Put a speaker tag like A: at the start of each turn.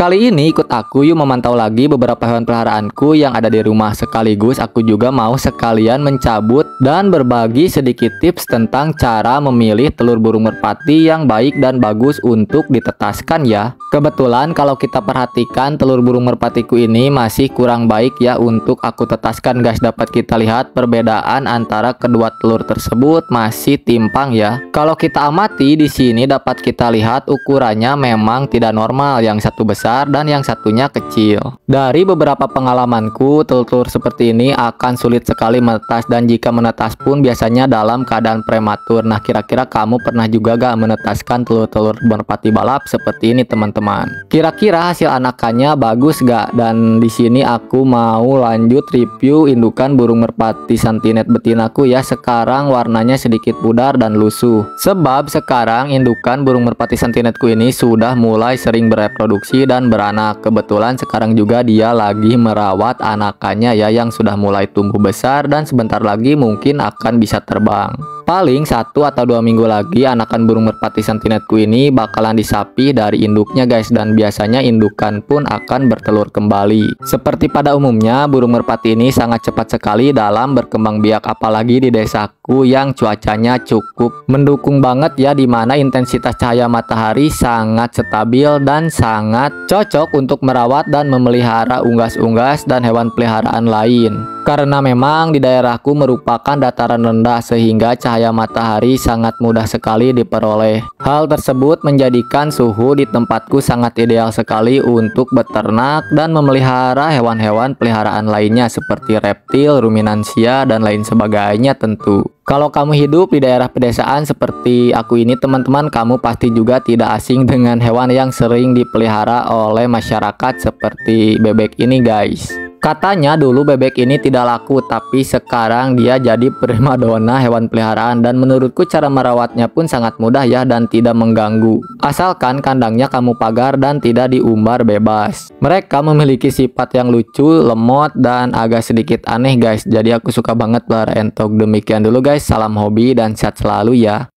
A: Kali ini ikut aku yuk memantau lagi beberapa hewan peliharaanku yang ada di rumah sekaligus aku juga mau sekalian mencabut dan berbagi sedikit tips tentang cara memilih telur burung merpati yang baik dan bagus untuk ditetaskan ya. Kebetulan kalau kita perhatikan telur burung merpatiku ini masih kurang baik ya untuk aku tetaskan guys dapat kita lihat perbedaan antara kedua telur tersebut masih timpang ya. Kalau kita amati di sini dapat kita lihat ukurannya memang tidak normal yang satu besar besar dan yang satunya kecil. Dari beberapa pengalamanku, telur-telur seperti ini akan sulit sekali menetas dan jika menetas pun biasanya dalam keadaan prematur. Nah, kira-kira kamu pernah juga gak menetaskan telur-telur merpati balap seperti ini, teman-teman? Kira-kira hasil anakannya bagus gak? Dan di sini aku mau lanjut review indukan burung merpati santinet betinaku ya. Sekarang warnanya sedikit pudar dan lusuh. Sebab sekarang indukan burung merpati santinetku ini sudah mulai sering bereproduksi dan beranak. Kebetulan sekarang juga dia lagi merawat anakannya ya yang sudah mulai tumbuh besar dan sebentar lagi mungkin akan bisa terbang. Paling satu atau dua minggu lagi anakan burung merpati sentinetku ini bakalan disapi dari induknya guys dan biasanya indukan pun akan bertelur kembali. Seperti pada umumnya burung merpati ini sangat cepat sekali dalam berkembang biak apalagi di desaku yang cuacanya cukup mendukung banget ya di mana intensitas cahaya matahari sangat stabil dan sangat cocok untuk merawat dan memelihara unggas-unggas dan hewan peliharaan lain. Karena memang di daerahku merupakan dataran rendah sehingga cahaya matahari sangat mudah sekali diperoleh. Hal tersebut menjadikan suhu di tempatku sangat ideal sekali untuk beternak dan memelihara hewan-hewan peliharaan lainnya seperti reptil, ruminansia, dan lain sebagainya tentu. Kalau kamu hidup di daerah pedesaan seperti aku ini teman-teman kamu pasti juga tidak asing dengan hewan yang sering dipelihara oleh masyarakat seperti bebek ini guys. Katanya dulu bebek ini tidak laku, tapi sekarang dia jadi primadona hewan peliharaan dan menurutku cara merawatnya pun sangat mudah ya dan tidak mengganggu. Asalkan kandangnya kamu pagar dan tidak diumbar bebas. Mereka memiliki sifat yang lucu, lemot, dan agak sedikit aneh guys. Jadi aku suka banget pelihara entok. Demikian dulu guys, salam hobi dan sehat selalu ya.